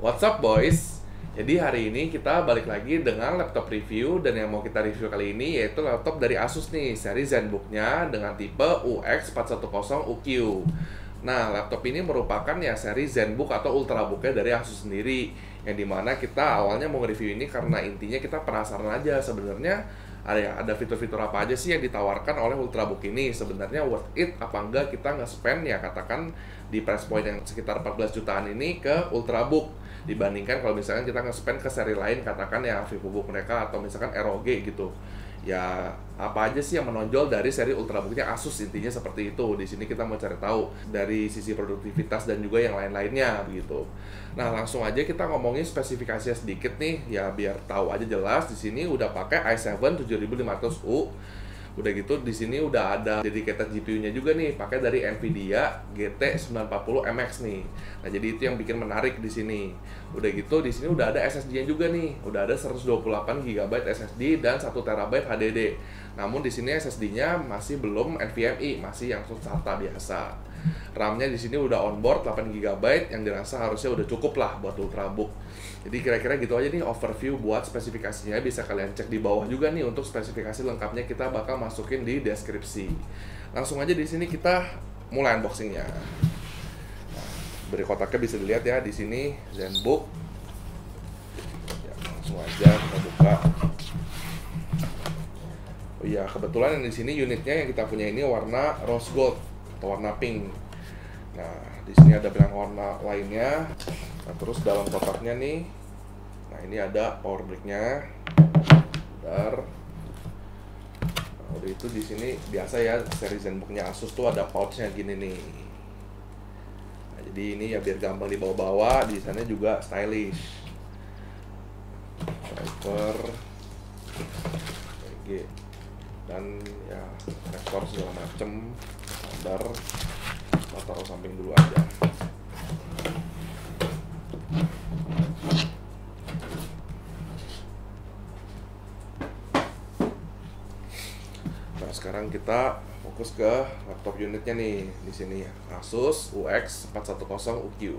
What's up boys? Jadi hari ini kita balik lagi dengan laptop review dan yang mau kita review kali ini yaitu laptop dari Asus nih, seri ZenBook-nya dengan tipe UX410UQ. Nah, laptop ini merupakan ya seri ZenBook atau Ultrabook-nya dari Asus sendiri yang di mana kita awalnya mau review ini karena intinya kita penasaran aja sebenarnya ada ada fitur-fitur apa aja sih yang ditawarkan oleh Ultrabook ini sebenarnya worth it apa enggak kita nggak spend ya katakan di price point yang sekitar 14 jutaan ini ke Ultrabook dibandingkan kalau misalkan kita nge-spend ke seri lain katakan ya VivoBook mereka atau misalkan ROG gitu. Ya apa aja sih yang menonjol dari seri Ultrabooknya Asus intinya seperti itu. Di sini kita mau cari tahu dari sisi produktivitas dan juga yang lain-lainnya begitu. Nah langsung aja kita ngomongin spesifikasinya sedikit nih. Ya biar tahu aja jelas di sini udah pakai i7 7500U Udah gitu di sini udah ada dedicated GPU-nya juga nih, pakai dari Nvidia GT 940 MX nih. Nah, jadi itu yang bikin menarik di sini. Udah gitu di sini udah ada SSD-nya juga nih. Udah ada 128 GB SSD dan 1 TB HDD. Namun di sini SSD-nya masih belum NVMe, masih yang SATA biasa. RAM-nya di sini udah onboard 8 GB yang dirasa harusnya udah cukup lah buat Ultrabook. Jadi kira-kira gitu aja nih overview buat spesifikasinya bisa kalian cek di bawah juga nih untuk spesifikasi lengkapnya kita bakal masukin di deskripsi. Langsung aja di sini kita mulai unboxingnya. Nah, beri kotaknya bisa dilihat ya di sini ZenBook. Ya, langsung aja kita buka. Oh iya, kebetulan yang di sini unitnya yang kita punya ini warna rose gold atau warna pink. Nah, di sini ada bilang warna lainnya nah terus dalam kotaknya nih nah ini ada power bricknya udah itu di sini biasa ya seri Zenbooknya Asus tuh ada pouchnya gini nih. Nah, jadi ini ya biar gampang dibawa-bawa di sana juga stylish. Driver dan ya rektor segala macem standar kita taruh samping dulu aja Nah, sekarang kita fokus ke laptop unitnya nih di sini Asus UX 410 UQ.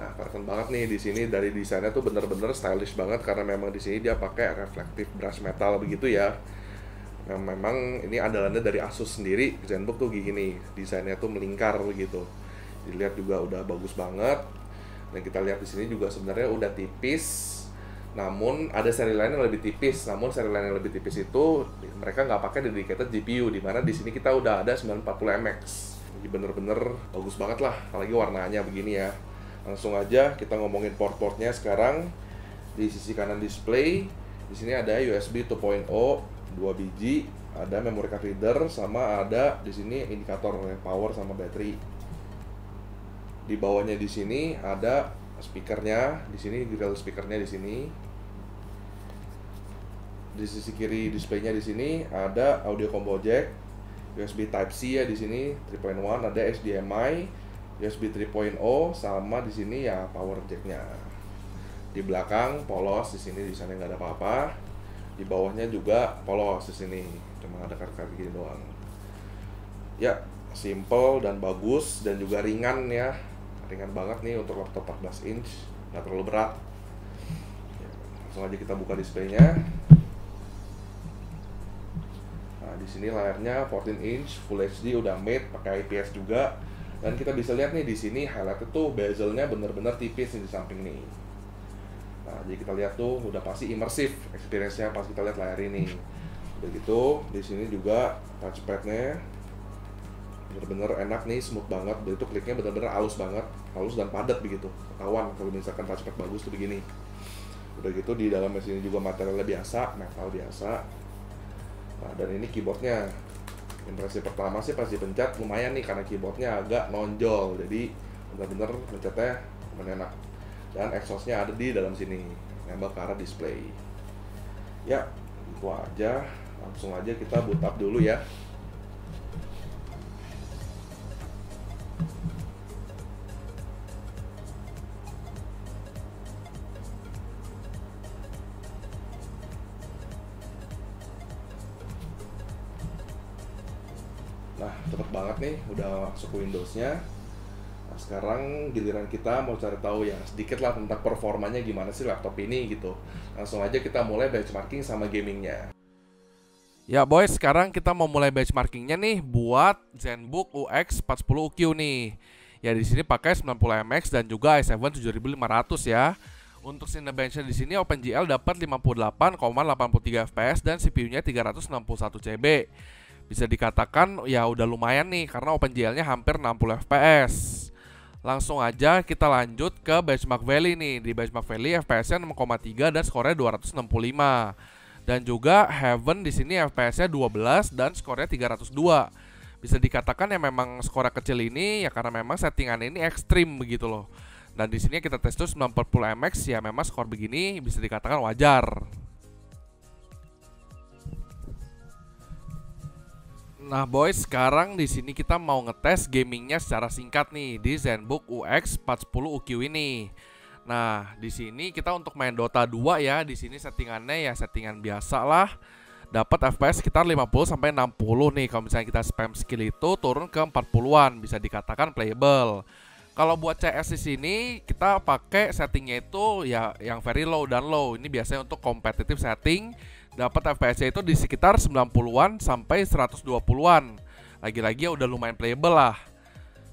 Nah, kelihatan banget nih di sini dari desainnya tuh bener-bener stylish banget karena memang di sini dia pakai reflektif brush metal begitu ya. Nah, memang ini andalannya dari Asus sendiri, Zenbook tuh gini, desainnya tuh melingkar begitu. Dilihat juga udah bagus banget. Dan kita lihat di sini juga sebenarnya udah tipis, namun ada seri lain yang lebih tipis. Namun seri lain yang lebih tipis itu mereka nggak pakai dedicated GPU, di mana di sini kita udah ada 940 MX. Jadi bener-bener bagus banget lah, apalagi warnanya begini ya. Langsung aja kita ngomongin port-portnya sekarang. Di sisi kanan display, di sini ada USB 2.0 dua biji, ada memory card reader sama ada di sini indikator power sama baterai. Di bawahnya di sini ada speakernya, di sini grill speakernya di sini. Di sisi kiri displaynya di sini ada audio combo jack, USB Type C ya di sini 3.1, ada HDMI, USB 3.0 sama di sini ya power jacknya. Di belakang polos di sini di sana nggak ada apa-apa. Di bawahnya juga polos di sini, cuma ada kartu-kartu gini doang. Ya, simple dan bagus dan juga ringan ya. Ringan banget nih untuk laptop 14 inch, nggak terlalu berat. Langsung aja kita buka displaynya. Di sini layarnya 14 inch Full HD udah made pakai IPS juga. Dan kita bisa lihat nih di sini highlight itu bezelnya bener-bener tipis nih di samping nih. Nah, jadi kita lihat tuh udah pasti imersif experience-nya pas kita lihat layar ini. Udah gitu, di sini juga touchpad-nya bener-bener enak nih, smooth banget. Jadi itu kliknya bener-bener halus banget, halus dan padat begitu. Ketahuan kalau misalkan touchpad bagus tuh begini. Udah gitu di dalam sini juga materialnya biasa, metal biasa. Nah, dan ini keyboardnya. Impresi pertama sih pas dipencet lumayan nih karena keyboardnya agak nonjol. Jadi bener-bener pencetnya enak. Dan exhaustnya ada di dalam sini. Nembak ke arah display. Ya itu aja. Langsung aja kita boot up dulu ya udah masuk Windowsnya Nah, sekarang giliran kita mau cari tahu ya sedikit lah tentang performanya gimana sih laptop ini gitu. Langsung aja kita mulai benchmarking sama gamingnya. Ya boys, sekarang kita mau mulai benchmarkingnya nih buat ZenBook UX 410UQ nih. Ya di sini pakai 90MX dan juga i7 7500 ya. Untuk Cinebench di sini OpenGL dapat 58,83 fps dan CPU-nya 361 CB. Bisa dikatakan ya udah lumayan nih karena OpenGL-nya hampir 60 fps. Langsung aja kita lanjut ke benchmark Valley nih. Di benchmark Valley FPS-nya 6,3 dan skornya 265. Dan juga Heaven di sini FPS-nya 12 dan skornya 302. Bisa dikatakan ya memang skornya kecil ini ya karena memang settingan ini ekstrim begitu loh. Dan di sini kita tes tuh 940 MX ya memang skor begini bisa dikatakan wajar. Nah boys, sekarang di sini kita mau ngetes gamingnya secara singkat nih di ZenBook UX 410 UQ ini. Nah, di sini kita untuk main Dota 2 ya, di sini settingannya ya settingan biasa lah. Dapat FPS sekitar 50 sampai 60 nih. Kalau misalnya kita spam skill itu turun ke 40-an, bisa dikatakan playable. Kalau buat CS di sini kita pakai settingnya itu ya yang very low dan low. Ini biasanya untuk competitive setting. Dapat FPS itu di sekitar 90-an sampai 120-an. Lagi-lagi ya udah lumayan playable lah.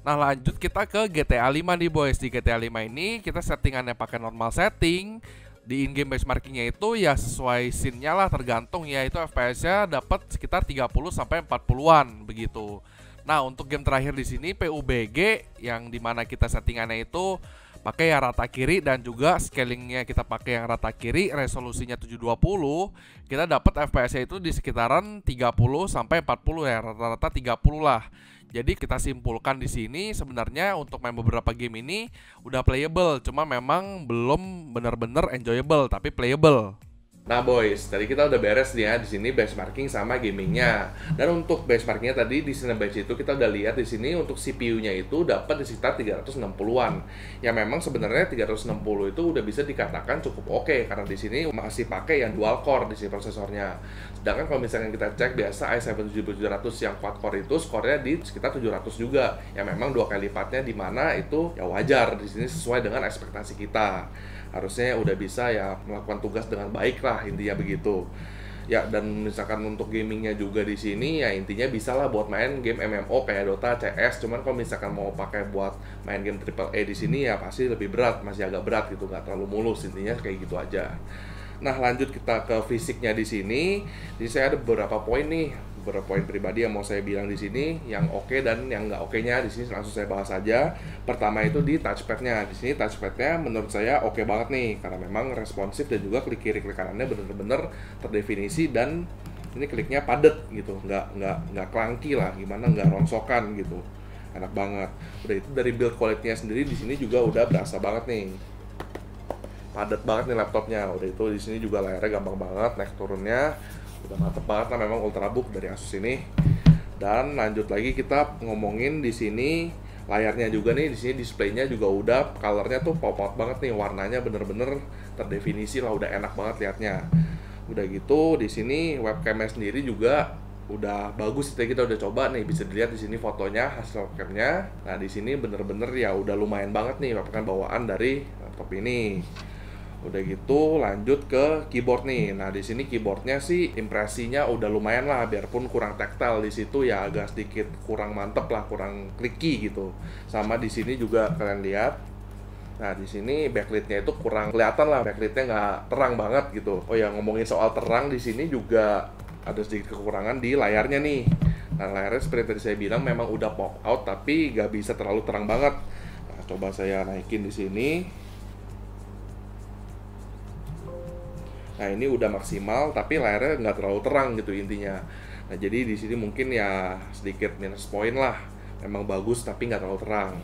Nah lanjut kita ke GTA 5 nih boys Di GTA 5 ini kita settingannya pakai normal setting Di in-game benchmarkingnya itu ya sesuai scene-nya lah tergantung ya Itu FPS-nya dapat sekitar 30 sampai 40-an begitu Nah untuk game terakhir di sini PUBG yang di mana kita settingannya itu pakai yang rata kiri dan juga scalingnya kita pakai yang rata kiri resolusinya 720 kita dapat FPS itu di sekitaran 30 sampai 40 ya rata-rata 30 lah jadi kita simpulkan di sini sebenarnya untuk main beberapa game ini udah playable, cuma memang belum benar-benar enjoyable tapi playable. Nah boys, tadi kita udah beres nih ya di sini benchmarking sama gamingnya. Dan untuk benchmarkingnya tadi di Cinebench itu kita udah lihat di sini untuk CPU-nya itu dapat di sekitar 360-an. Ya memang sebenarnya 360 itu udah bisa dikatakan cukup oke okay, karena di sini masih pakai yang dual core di sini prosesornya. Sedangkan kalau misalnya kita cek biasa i7 7700 yang quad core itu skornya di sekitar 700 juga. Ya memang dua kali lipatnya di mana itu ya wajar di sini sesuai dengan ekspektasi kita harusnya udah bisa ya melakukan tugas dengan baik lah intinya begitu. Ya dan misalkan untuk gamingnya juga di sini ya intinya bisa lah buat main game MMO kayak Dota, CS cuman kalau misalkan mau pakai buat main game triple A di sini ya pasti lebih berat masih agak berat gitu nggak terlalu mulus intinya kayak gitu aja. Nah lanjut kita ke fisiknya di sini. Jadi saya ada beberapa poin nih beberapa poin pribadi yang mau saya bilang di sini yang oke okay dan yang nggak oke-nya di sini langsung saya bahas saja. Pertama itu di touchpadnya. Di sini touchpadnya menurut saya oke okay banget nih karena memang responsif dan juga klik kiri klik kanannya bener-bener terdefinisi dan ini kliknya padat gitu, nggak nggak nggak klangki lah, gimana nggak rongsokan gitu, enak banget. Udah itu dari build quality-nya sendiri di sini juga udah berasa banget nih padat banget nih laptopnya udah itu di sini juga layarnya gampang banget naik turunnya udah mantep banget lah memang ultrabook dari Asus ini. Dan lanjut lagi kita ngomongin di sini layarnya juga nih di sini displaynya juga udah colornya tuh pop out banget nih warnanya bener-bener terdefinisi lah udah enak banget liatnya. Udah gitu di sini webcamnya sendiri juga udah bagus kita udah coba nih bisa dilihat di sini fotonya hasil webcamnya. Nah di sini bener-bener ya udah lumayan banget nih webcam bawaan dari laptop ini Udah gitu lanjut ke keyboard nih. Nah, di sini keyboardnya sih impresinya udah lumayan lah biarpun kurang tactile di situ ya agak sedikit kurang mantep lah, kurang clicky gitu. Sama di sini juga kalian lihat Nah di sini backlightnya itu kurang kelihatan lah backlightnya nggak terang banget gitu. Oh ya ngomongin soal terang di sini juga ada sedikit kekurangan di layarnya nih. Nah layarnya seperti tadi saya bilang memang udah pop out tapi nggak bisa terlalu terang banget. Nah coba saya naikin di sini. Nah ini udah maksimal tapi layarnya nggak terlalu terang gitu intinya. Nah jadi di sini mungkin ya sedikit minus point lah. Memang bagus tapi nggak terlalu terang.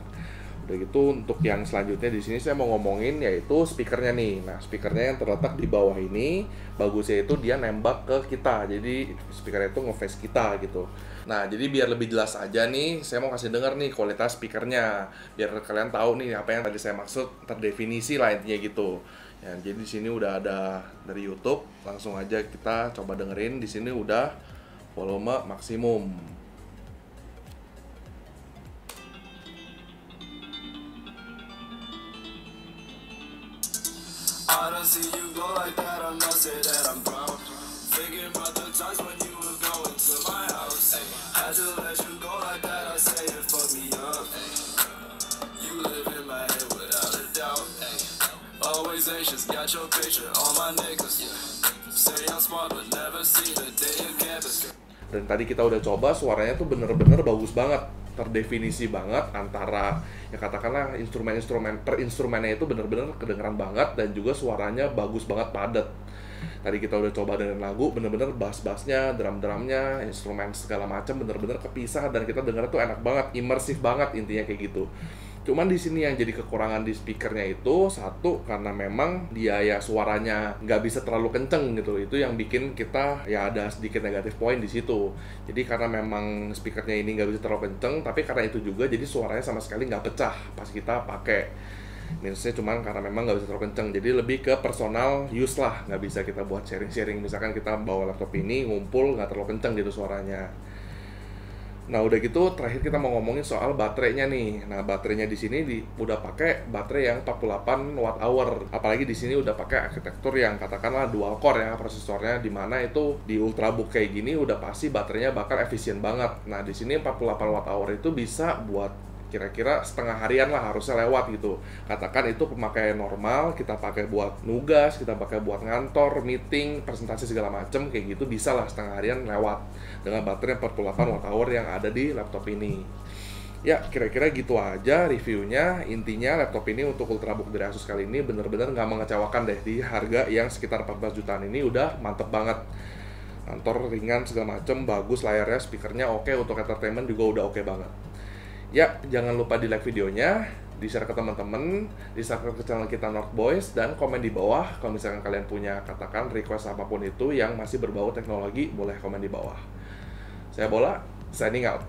Udah gitu untuk yang selanjutnya di sini saya mau ngomongin yaitu speakernya nih. Nah speakernya yang terletak di bawah ini bagusnya itu dia nembak ke kita. Jadi speakernya itu ngeface kita gitu. Nah, jadi biar lebih jelas aja nih, saya mau kasih denger nih kualitas speakernya. Biar kalian tahu nih apa yang tadi saya maksud terdefinisi lah intinya gitu. Ya, jadi di sini udah ada dari YouTube, langsung aja kita coba dengerin. Di sini udah volume maksimum. I don't see you go like that, I'm not say that I'm proud. Thinking Dan tadi kita udah coba suaranya tuh bener-bener bagus banget, terdefinisi banget antara ya katakanlah instrumen-instrumen per instrumennya itu bener-bener kedengeran banget dan juga suaranya bagus banget padat. Tadi kita udah coba dengan lagu, bener-bener bass-bassnya, drum-drumnya, instrumen segala macam bener-bener kepisah dan kita denger tuh enak banget, imersif banget intinya kayak gitu. Cuman di sini yang jadi kekurangan di speakernya itu satu karena memang dia ya suaranya nggak bisa terlalu kenceng gitu. Itu yang bikin kita ya ada sedikit negatif poin di situ. Jadi karena memang speakernya ini nggak bisa terlalu kenceng, tapi karena itu juga jadi suaranya sama sekali nggak pecah pas kita pakai. Minusnya cuman karena memang nggak bisa terlalu kenceng. Jadi lebih ke personal use lah, nggak bisa kita buat sharing-sharing. Misalkan kita bawa laptop ini ngumpul nggak terlalu kenceng gitu suaranya. Nah udah gitu terakhir kita mau ngomongin soal baterainya nih. Nah baterainya di sini di, udah pakai baterai yang 48 watt hour. Apalagi di sini udah pakai arsitektur yang katakanlah dual core ya prosesornya di mana itu di ultrabook kayak gini udah pasti baterainya bakal efisien banget. Nah di sini 48 watt hour itu bisa buat kira-kira setengah harian lah harusnya lewat gitu. Katakan itu pemakaian normal kita pakai buat nugas kita pakai buat ngantor meeting presentasi segala macem kayak gitu bisa lah setengah harian lewat dengan baterai 48 watt hour yang ada di laptop ini. Ya kira-kira gitu aja reviewnya. Intinya laptop ini untuk ultrabook dari Asus kali ini bener-bener nggak mengecewakan deh. Di harga yang sekitar 14 jutaan ini udah mantep banget. Kantor ringan segala macem bagus layarnya speakernya oke untuk entertainment juga udah oke banget Ya, jangan lupa di like videonya, di share ke teman-teman, di subscribe ke channel kita North Boys, dan komen di bawah kalau misalkan kalian punya katakan request apa pun itu yang masih berbau teknologi, boleh komen di bawah. Saya Bola, signing out.